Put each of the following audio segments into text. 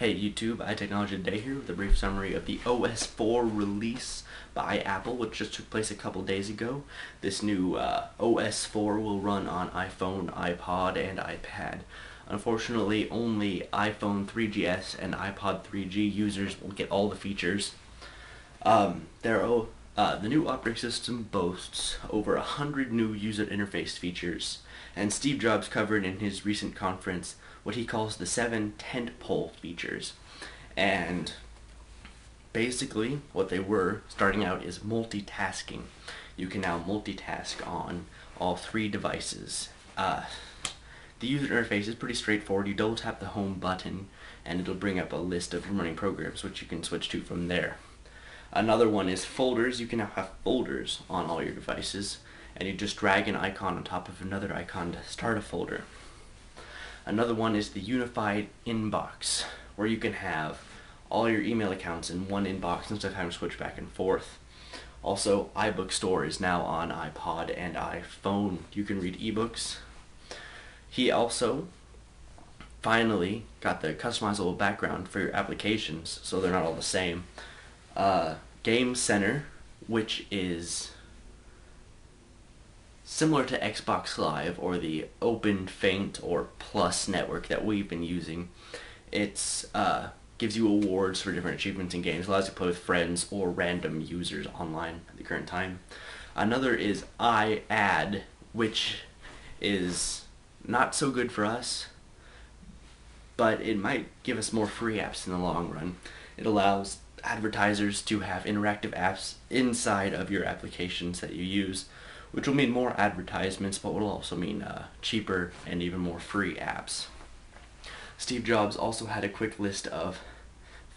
Hey YouTube, iTechnology Today here with a brief summary of the OS 4 release by Apple, which just took place a couple days ago. This new uh, OS 4 will run on iPhone, iPod, and iPad. Unfortunately, only iPhone 3GS and iPod 3G users will get all the features. Um, there are, uh, the new operating system boasts over a hundred new user interface features, and Steve Jobs covered in his recent conference what he calls the seven tentpole features. And basically, what they were starting out is multitasking. You can now multitask on all three devices. Uh, the user interface is pretty straightforward. You double tap the home button and it'll bring up a list of running programs which you can switch to from there. Another one is folders. You can now have folders on all your devices and you just drag an icon on top of another icon to start a folder. Another one is the unified inbox, where you can have all your email accounts in one inbox instead of having to switch back and forth. Also, iBook Store is now on iPod and iPhone. You can read ebooks. He also finally got the customizable background for your applications, so they're not all the same. Uh, Game Center, which is similar to Xbox Live or the OpenFeint or Plus network that we've been using. It's uh, gives you awards for different achievements in games, allows you to play with friends or random users online at the current time. Another is iAd, which is not so good for us, but it might give us more free apps in the long run. It allows advertisers to have interactive apps inside of your applications that you use which will mean more advertisements, but will also mean uh, cheaper and even more free apps. Steve Jobs also had a quick list of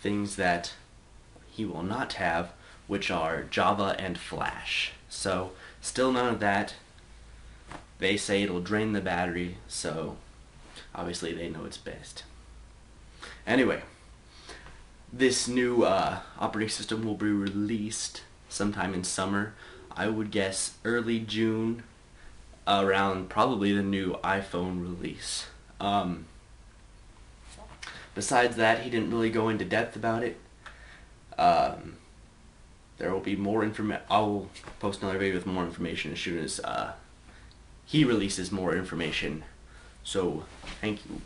things that he will not have, which are Java and Flash. So, still none of that. They say it'll drain the battery, so obviously they know it's best. Anyway, this new uh, operating system will be released sometime in summer. I would guess early June, around probably the new iPhone release. Um, besides that, he didn't really go into depth about it. Um, there will be more information. I'll post another video with more information as soon as uh, he releases more information. So, thank you.